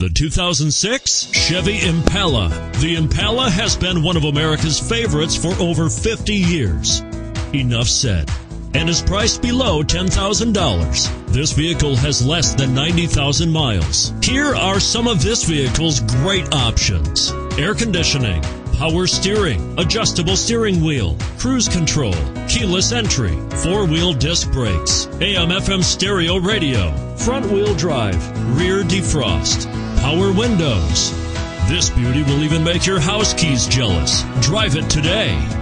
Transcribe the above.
The 2006 Chevy Impala. The Impala has been one of America's favorites for over 50 years. Enough said. And is priced below $10,000. This vehicle has less than 90,000 miles. Here are some of this vehicle's great options. Air conditioning, power steering, adjustable steering wheel, cruise control, keyless entry, four wheel disc brakes, AM FM stereo radio, front wheel drive, rear defrost, power windows. This beauty will even make your house keys jealous. Drive it today.